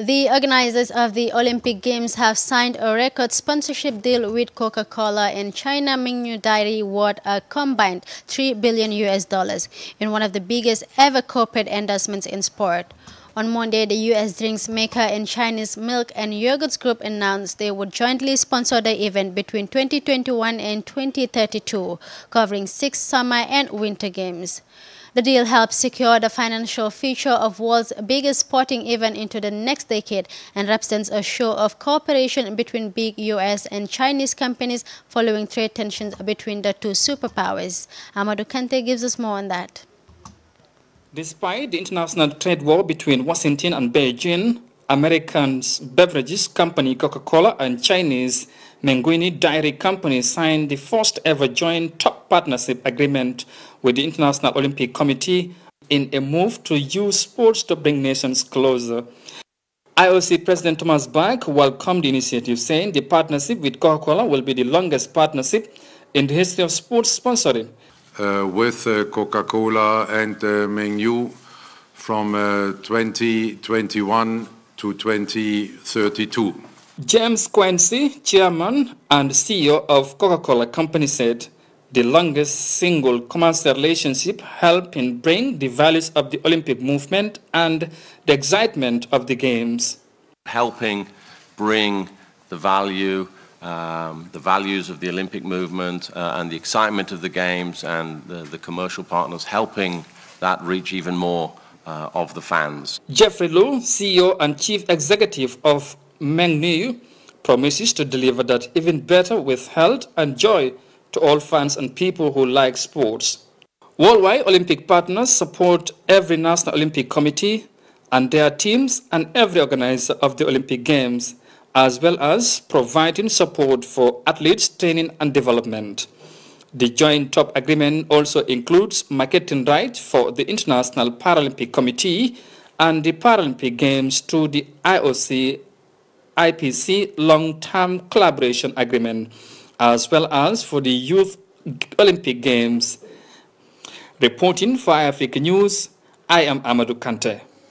The organizers of the Olympic Games have signed a record sponsorship deal with Coca-Cola and China Mengniu Dairy worth a combined 3 billion US dollars in one of the biggest ever corporate endorsements in sport. On Monday, the U.S. drinks maker and Chinese milk and yogurts group announced they would jointly sponsor the event between 2021 and 2032, covering six summer and winter games. The deal helps secure the financial future of world's biggest sporting event into the next decade and represents a show of cooperation between big U.S. and Chinese companies following trade tensions between the two superpowers. Amadou Kante gives us more on that. Despite the international trade war between Washington and Beijing, American beverages company Coca-Cola and Chinese Mengniu Dairy Company signed the first ever joint partnership agreement with the International Olympic Committee in a move to use sports to bring nations closer. IOC President Thomas Bach welcomed the initiative, saying the partnership with Coca-Cola will be the longest partnership in the history of sports sponsoring. Uh, with uh, Coca-Cola and uh, Mengniu from uh, 2021 to 2032. James Quincey, chairman and CEO of Coca-Cola Company said, the longest single commercial relationship helping bring the values of the Olympic movement and the excitement of the Games. Helping bring the value, um, the values of the Olympic movement uh, and the excitement of the Games and the, the, commercial partners, helping that reach even more uh, of the fans. Jeffrey Lu, CEO and Chief Executive of Mengniu, promises to deliver that even better with health and joy to all fans and people who like sports. Worldwide Olympic partners support every National Olympic Committee and their teams and every organizer of the Olympic Games, as well as providing support for athletes' training and development. The joint top agreement also includes marketing rights for the International Paralympic Committee and the Paralympic Games through the IOC IPC long-term collaboration agreement as well as for the Youth Olympic Games. Reporting for Africa News, I am Amadou Kante.